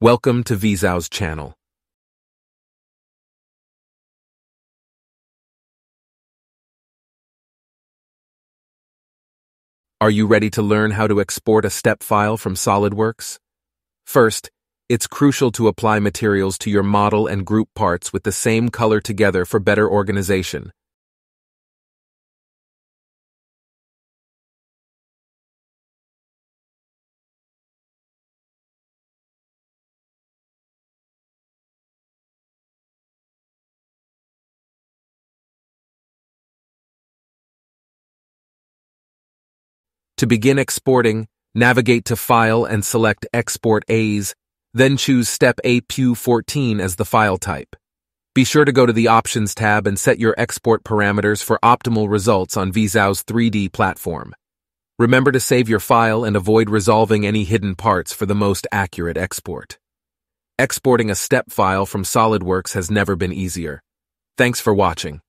Welcome to Visao's channel. Are you ready to learn how to export a step file from SOLIDWORKS? First, it's crucial to apply materials to your model and group parts with the same color together for better organization. To begin exporting, navigate to File and select Export As, then choose Step AP214 as the file type. Be sure to go to the Options tab and set your export parameters for optimal results on Visao's 3D platform. Remember to save your file and avoid resolving any hidden parts for the most accurate export. Exporting a step file from SOLIDWORKS has never been easier. Thanks for watching.